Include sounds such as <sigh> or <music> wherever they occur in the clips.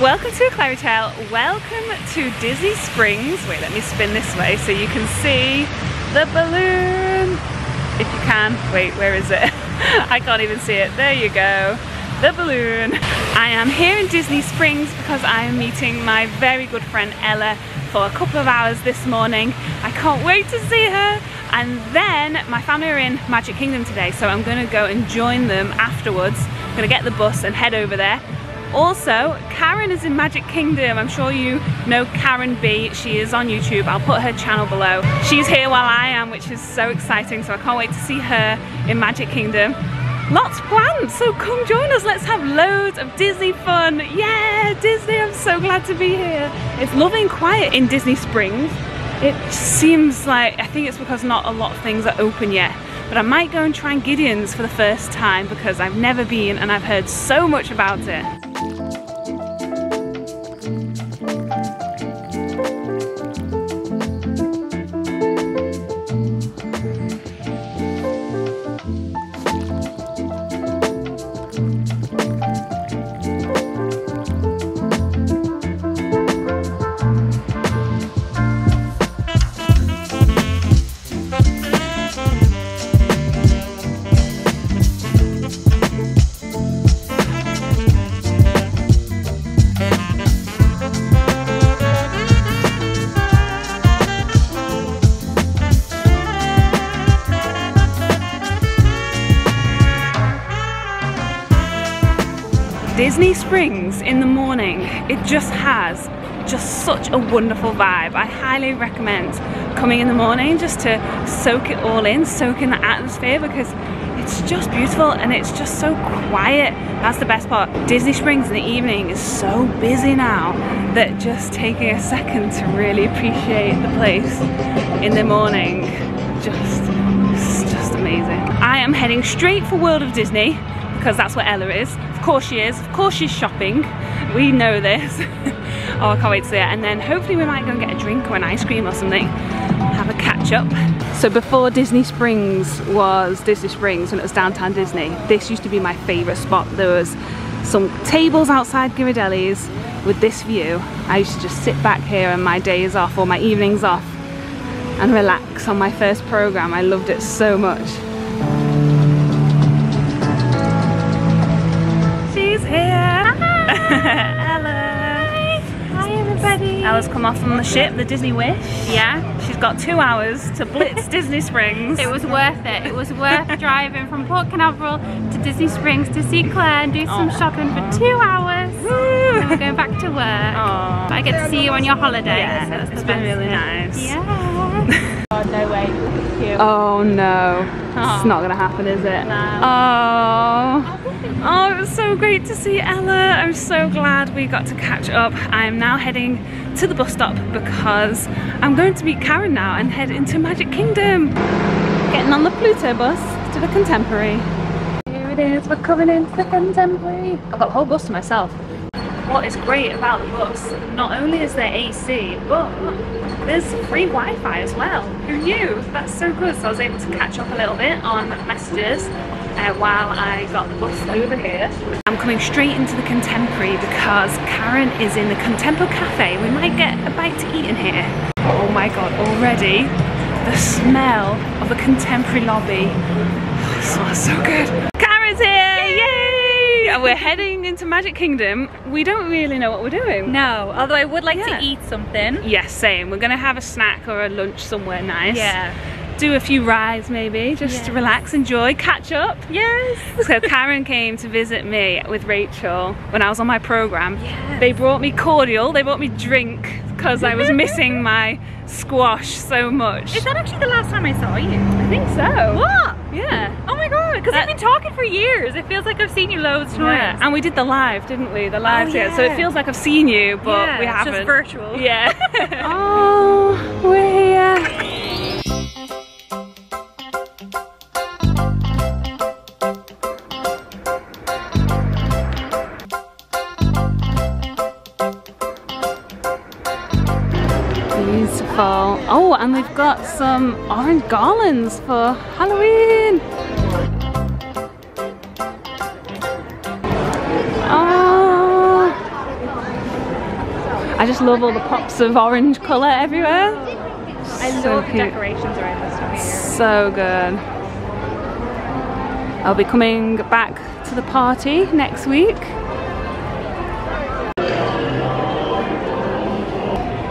welcome to Clary Welcome to Disney Springs. Wait, let me spin this way so you can see the balloon. If you can. Wait, where is it? <laughs> I can't even see it. There you go. The balloon. I am here in Disney Springs because I am meeting my very good friend Ella for a couple of hours this morning. I can't wait to see her. And then my family are in Magic Kingdom today, so I'm gonna go and join them afterwards. I'm gonna get the bus and head over there. Also, Karen is in Magic Kingdom. I'm sure you know Karen Bee. She is on YouTube. I'll put her channel below. She's here while I am, which is so exciting. So I can't wait to see her in Magic Kingdom. Lots planned, so come join us. Let's have loads of Disney fun. Yeah, Disney, I'm so glad to be here. It's and quiet in Disney Springs. It seems like, I think it's because not a lot of things are open yet. But I might go and try Gideon's for the first time because I've never been and I've heard so much about it. It just has just such a wonderful vibe. I highly recommend coming in the morning just to soak it all in, soak in the atmosphere because it's just beautiful and it's just so quiet. That's the best part. Disney Springs in the evening is so busy now that just taking a second to really appreciate the place in the morning just, it's just amazing. I am heading straight for World of Disney because that's where Ella is. Of course she is. Of course she's shopping. We know this. <laughs> oh, I can't wait to see it. And then hopefully we might go and get a drink or an ice cream or something. Have a catch up. So before Disney Springs was Disney Springs when it was downtown Disney, this used to be my favourite spot. There was some tables outside Ghirardelli's with this view. I used to just sit back here on my days off or my evenings off and relax on my first programme. I loved it so much. Everybody. Ella's come off on the ship, the Disney Wish. Yeah. She's got two hours to blitz <laughs> Disney Springs. It was worth it. It was worth <laughs> driving from Port Canaveral to Disney Springs to see Claire and do some Aw. shopping for two hours. And we're going back to work. Aw. But I get to see you on your holiday. Yeah, so that's it's been really bit. nice. Yeah. <laughs> oh, no way. Look at you. Oh no, Aw. it's not gonna happen, is it? No. Oh. Oh, it was so great to see Ella. I'm so glad we got to catch up. I'm now heading to the bus stop because I'm going to meet Karen now and head into Magic Kingdom. Getting on the Pluto bus to the Contemporary. Here it is, we're coming into the Contemporary. I've got the whole bus to myself. What is great about the bus, not only is there AC, but there's free Wi-Fi as well. Who knew? That's so good. So I was able to catch up a little bit on messages uh, while I got the bus over here. I'm coming straight into the Contemporary because Karen is in the Contempo Cafe. We might get a bite to eat in here. Oh my god, already the smell of the Contemporary lobby. Oh, it smells so good. Karen's here! Yay! And we're heading into Magic Kingdom. We don't really know what we're doing. No, although I would like Yeah. to eat something. Yes, same. We're gonna have a snack or a lunch somewhere nice. Yeah. Do a few rides maybe, just to Yes. relax, enjoy, catch up. Yes. So Karen came to visit me with Rachel when I was on my program. Yes. They brought me cordial, they brought me drink because I was <laughs> missing my squash so much. Is that actually the last time I saw you? I think so. What? Yeah. Oh my god, because I've been talking for years. It feels like I've seen you loads of Yeah. And we did the live, didn't we? The oh, live Oh, together. So it feels like I've seen you, but Yeah, we haven't. just virtual. Yeah. <laughs> <laughs> oh, we're here. We've got some orange garlands for Halloween. Oh, I just love all the pops of orange colour everywhere. I So love the cute. decorations around this time. So good. I'll be coming back to the party next week.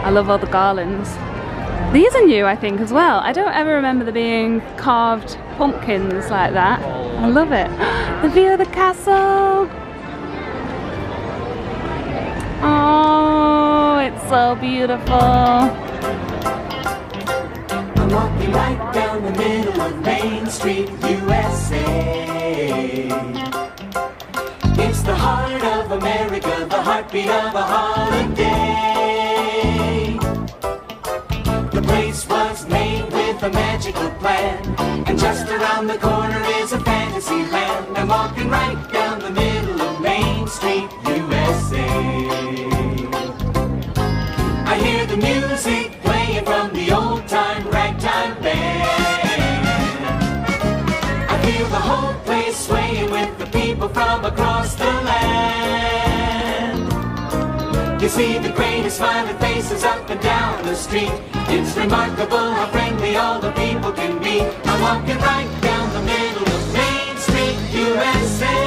I love all the garlands. These are new, I think, as well. I don't ever remember there being carved pumpkins like that. I love it. <gasps> The view of the castle. Oh, it's so beautiful. I'm walking right down the middle of Main Street, USA. It's the heart of America, the heartbeat of a holiday. Was made with a magical plan, and just around the corner is a fantasy land. I'm walking right down the middle of Main Street, USA. I hear the music playing from the old time ragtime band. I feel the whole place swaying with the people from across see the greatest smiling faces up and down the street. It's remarkable how friendly all the people can be. I'm walking right down the middle of Main Street, USA.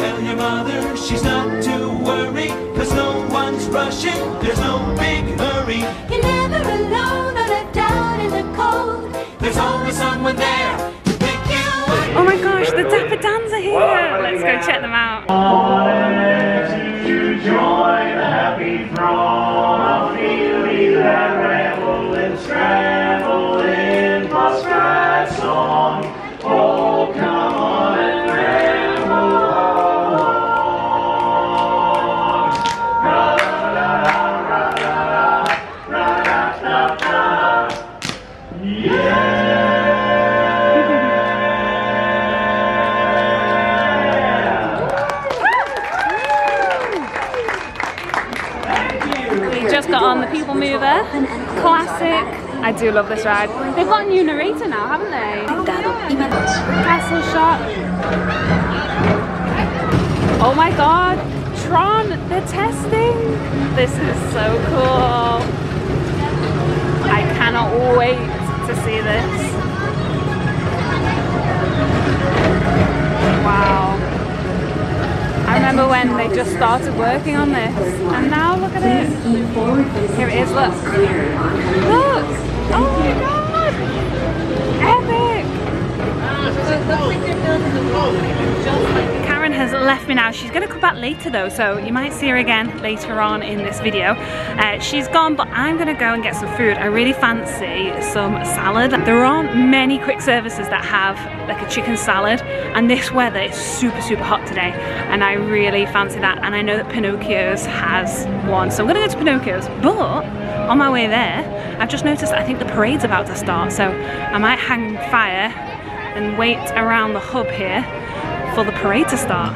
Tell your mother she's not to worry, cause no one's rushing, there's no big hurry. You're never alone or left out in the cold. There's always someone there to pick you up. Oh my gosh, the Dapper Dans are here. Let's go check them out. I do love this ride. They've got a new narrator now, haven't they? Castle Shot. Oh my god. Tron, they're testing. This is so cool. I cannot wait to see this. Wow. I remember when they just started working on this, and now look at it. Here it is, look. Look! Oh my god! Epic! Karen has left me now. She's going to come back later though, so you might see her again later on in this video. Uh, she's gone, but I'm going to go and get some food. I really fancy some salad. There aren't many quick services that have like a chicken salad, and this weather is super, super hot today, and I really fancy that. And I know that Pinocchio's has one, so I'm going to go to Pinocchio's, but on my way there, I've just noticed I think the parade's about to start, so I might hang fire and wait around the hub here for the parade to start.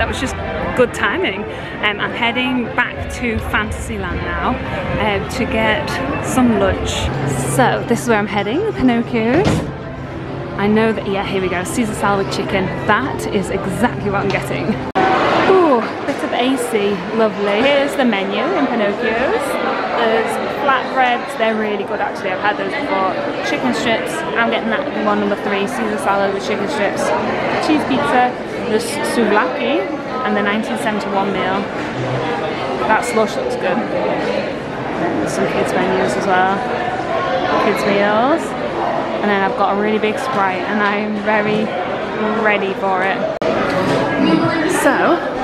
That was just good timing. Um, I'm heading back to Fantasyland now um, to get some lunch. So this is where I'm heading, Pinocchio's. I know that, yeah, here we go, Caesar salad with chicken. That is exactly what I'm getting. Ooh, bit of AC, lovely. Here's the menu in Pinocchio's. There's flatbreads, they're really good actually, I've had those before. Chicken strips, I'm getting that one number three, Caesar salad with chicken strips. Cheese pizza, the souvlaki, and the 1971 meal. That slush looks good. There's some kids menus as well. Kids meals. And then I've got a really big Sprite and I'm very ready for it. So,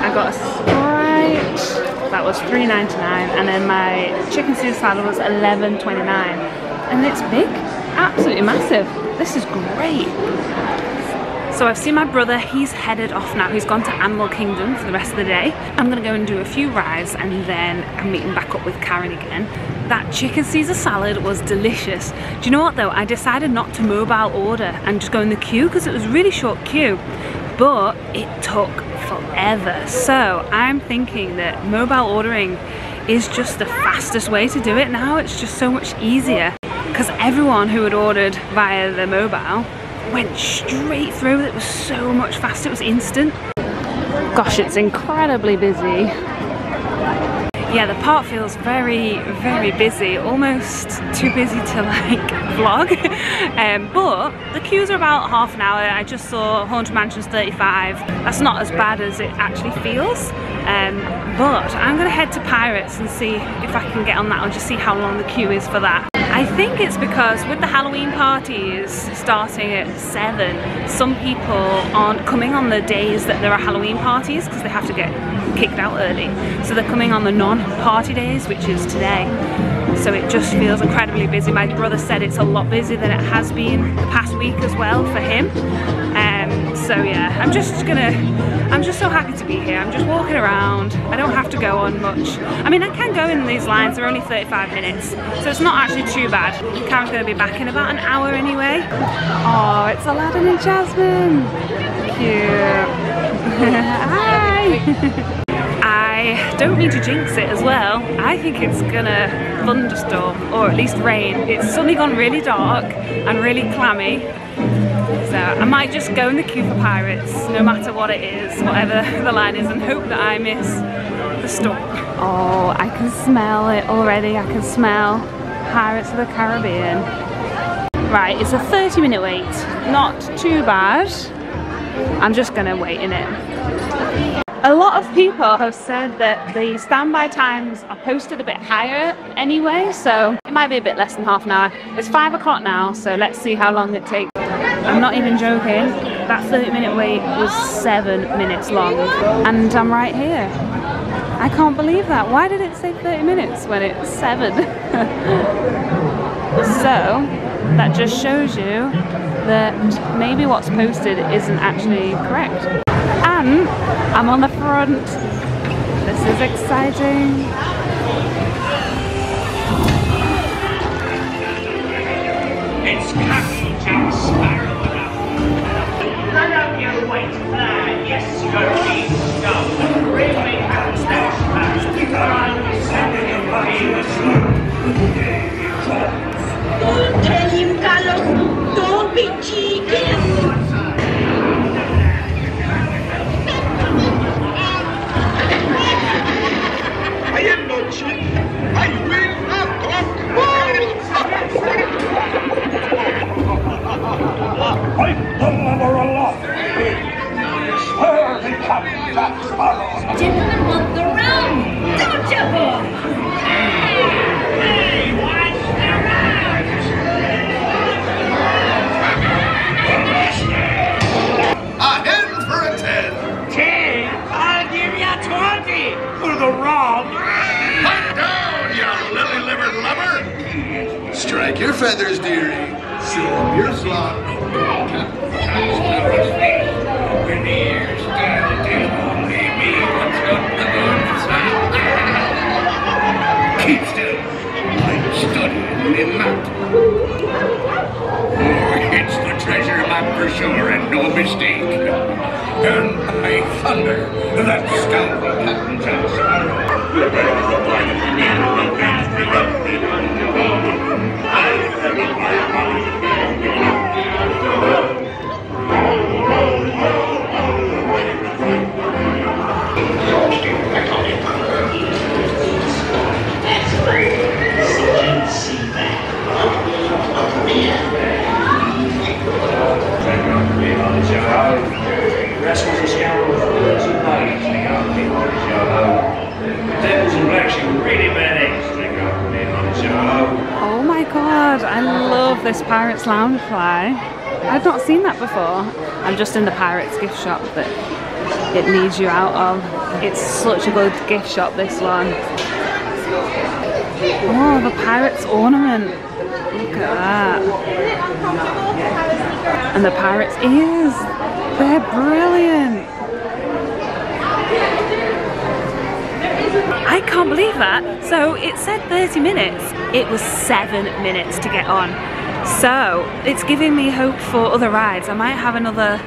I got a Sprite, that was $3.99 and then my chicken Caesar salad was $11.29 and it's big, absolutely massive. This is great. So I've seen my brother, he's headed off now. He's gone to Animal Kingdom for the rest of the day. I'm gonna go and do a few rides and then I'm meeting back up with Karen again. That chicken Caesar salad was delicious. Do you know what though? I decided not to mobile order and just go in the queue because it was really short queue, but it took forever. So I'm thinking that mobile ordering is just the fastest way to do it now. It's just so much easier because everyone who had ordered via the mobile went straight through. It was so much faster, it was instant. Gosh, it's incredibly busy. Yeah, the park feels very, very busy, almost too busy to like <laughs> vlog. um, but the queues are about half an hour. I just saw Haunted Mansions 35. That's not as bad as it actually feels. Um, but I'm gonna head to Pirates and see if I can get on that or just see how long the queue is for that. I think it's because with the Halloween parties starting at 7, some people aren't coming on the days that there are Halloween parties because they have to get kicked out early. So they're coming on the non-party days, which is today. So it just feels incredibly busy. My brother said it's a lot busier than it has been the past week as well for him. Um, so yeah, I'm just gonna, I'm just so happy to be here. I'm just walking around. I don't have to go on much. I mean, I can go in these lines. They're only 35 minutes. So it's not actually too bad. Karen's gonna be back in about an hour anyway. Oh, it's Aladdin and Jasmine. Cute. <laughs> Hi. <laughs> I don't mean to jinx it as well. I think it's gonna thunderstorm or at least rain. It's suddenly gone really dark and really clammy. So I might just go in the queue for pirates, no matter what it is, whatever <laughs> the line is, and hope that I miss the storm. Oh, I can smell it already. I can smell Pirates of the Caribbean. Right, it's a 30 minute wait. Not too bad. I'm just gonna wait in it. A lot of people have said that the standby times are posted a bit higher anyway, so it might be a bit less than half an hour. It's five o'clock now, so let's see how long it takes. I'm not even joking, that 30 minute wait was seven minutes long, and I'm right here. I can't believe that. Why did it say 30 minutes when it's seven? <laughs> so, that just shows you that maybe what's posted isn't actually correct. And I'm on the front. This is exciting. It's Captain Jack Sparrow up your weight there, ah, yes, your feet go. Really fast, fast, fast. Because I'm sending you Don't tell him, Carlos. Don't be cheeky. I am not cheap. I will not talk. Fight the lover aloft. Gentlemen want the. Don't you, boy? Watch the. A for a ten. Ten, I'll give you twenty for the down, you lily-livered lubber. Strike your feathers, dearie. Show 'em your slot. Sure and no mistake. And I there. That scoundrel Captain Jack Sparrow. This Pirates Lounge fly. I've not seen that before. I'm just in the Pirates gift shop that it leads you out of. It's such a good gift shop, this one. Oh, the Pirates ornament. Look at that. And the Pirates ears. They're brilliant. I can't believe that. So it said 30 minutes. It was seven minutes to get on. So it's giving me hope for other rides. I might have another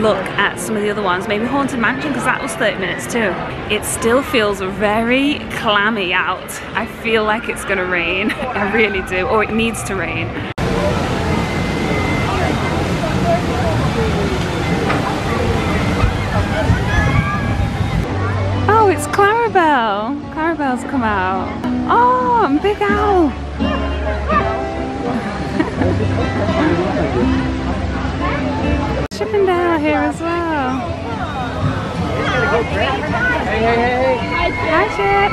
look at some of the other ones. Maybe Haunted Mansion because that was 30 minutes too. It still feels very clammy out. I feel like it's gonna rain. <laughs> I really do. Or it needs to rain. Oh, it's Clarabelle. Clarabelle's come out. Oh, and Big Owl. Chip 'n' Dale here as well. Hey, hey, hey. Hi, Chip.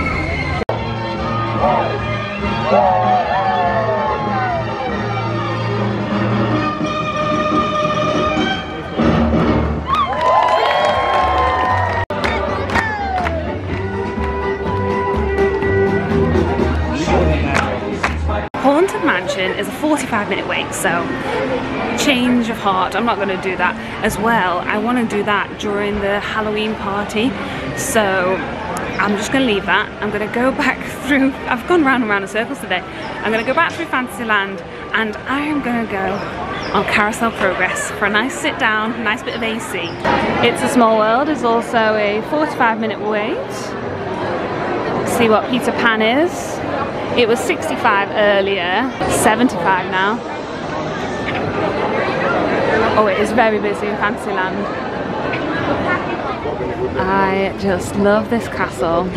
45 minute wait, so change of heart. I'm not going to do that as well. I want to do that during the Halloween party, so I'm just going to leave that. I'm going to go <laughs> back through, I've gone round and round in circles today. I'm going to go back through Fantasyland and I am going to go on Carousel Progress for a nice sit down, nice bit of AC. It's a Small World is also a 45 minute wait. See what Peter Pan is. It was 65 earlier, 75 now. Oh, it is very busy in Fantasyland. I just love this castle.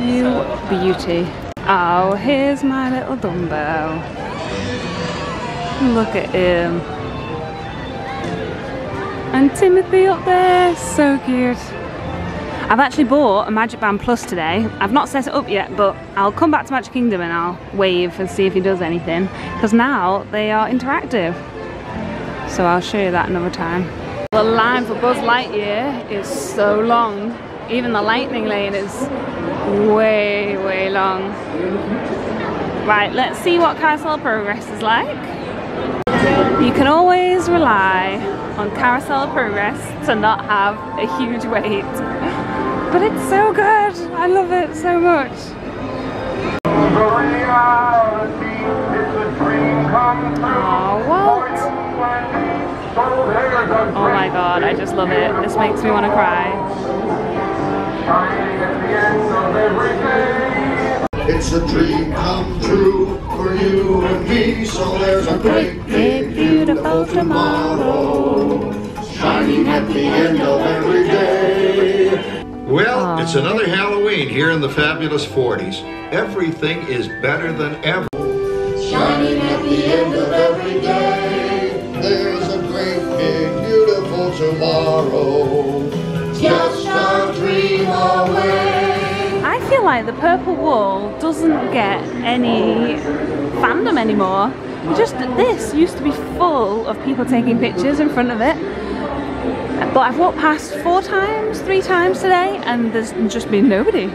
You beauty. Oh, here's my little Dumbo. Look at him. And Timothy up there, so cute. I've actually bought a Magic Band Plus today. I've not set it up yet, but I'll come back to Magic Kingdom and I'll wave and see if he does anything. Because now they are interactive. So I'll show you that another time. The line for Buzz Lightyear is so long. Even the lightning lane is way, way long. Right, let's see what Carousel Progress is like. You can always rely on Carousel Progress to not have a huge wait. But it's so good. I love it so much. Oh, Walt. Oh my god, I just love it. This makes me want to cry. It's a dream come true for you and me, so there's a great, big, beautiful tomorrow shining at the end of every day. Well, it's another Halloween here in the fabulous 40s. Everything is better than ever. Shining at the end of every day. There's a great, big, beautiful tomorrow. Just a dream away. I feel like the purple wall doesn't get any fandom anymore. Just this used to be full of people taking pictures in front of it. But I've walked past four times, three times today, and there's just been nobody.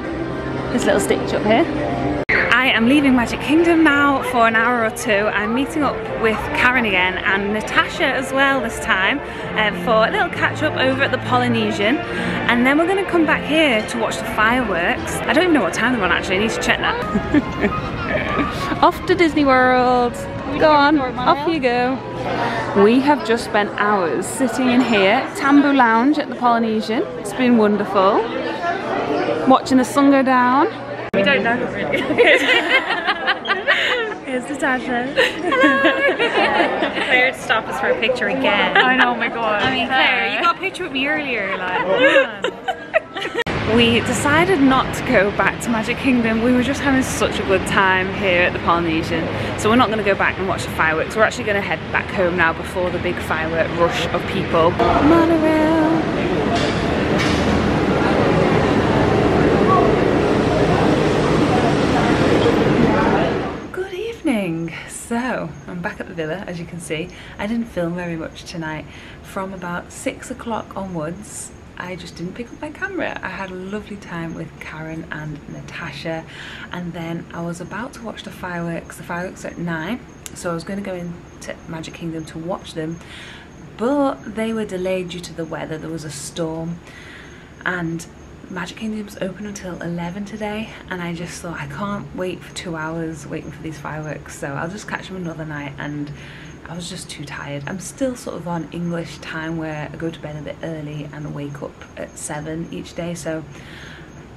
This little stitch up here. I am leaving Magic Kingdom now for an hour or two. I'm meeting up with Karen again and Natasha as well this time uh, for a little catch up over at the Polynesian and then we're going to come back here to watch the fireworks. I don't even know what time they're on actually, I need to check that. <laughs> Off to Disney World. Go on, off you go. We have just spent hours sitting in here, Tambu Lounge at the Polynesian. It's been wonderful. Watching the sun go down. We don't know really. <laughs> Here's Natasha. Hello! Claire to stop us for a picture again. I know, oh my god. I mean, Claire, you got a picture with me earlier. Like. <laughs> We decided not to go back to Magic Kingdom. We were just having such a good time here at the Polynesian. So we're not going to go back and watch the fireworks. We're actually going to head back home now before the big firework rush of people. Monorail. Good evening. So I'm back at the villa as you can see. I didn't film very much tonight. From about six o'clock onwards I just didn't pick up my camera. I had a lovely time with Karen and Natasha and then I was about to watch the fireworks. The fireworks at nine so I was going to go into Magic Kingdom to watch them but they were delayed due to the weather. There was a storm and Magic Kingdom's open until 11 today and I just thought I can't wait for two hours waiting for these fireworks so I'll just catch them another night and I was just too tired. I'm still sort of on English time where I go to bed a bit early and wake up at 7 each day so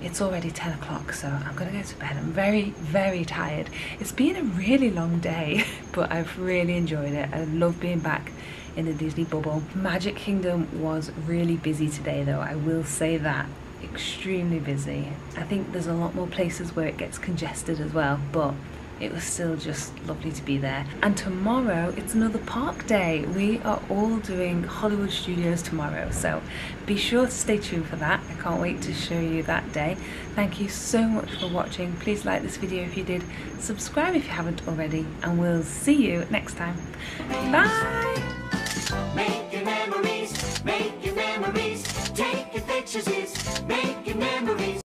it's already 10 o'clock so I'm gonna go to bed. I'm very very tired. It's been a really long day <laughs> but I've really enjoyed it. I love being back in the Disney bubble. Magic Kingdom was really busy today though, I will say that. Extremely busy. I think there's a lot more places where it gets congested as well but it was still just lovely to be there. And tomorrow it's another park day. We are all doing Hollywood Studios tomorrow, so be sure to stay tuned for that. I can't wait to show you that day. Thank you so much for watching. Please like this video if you did, subscribe if you haven't already, and we'll see you next time. Bye! Making memories, making memories, taking pictures is making memories.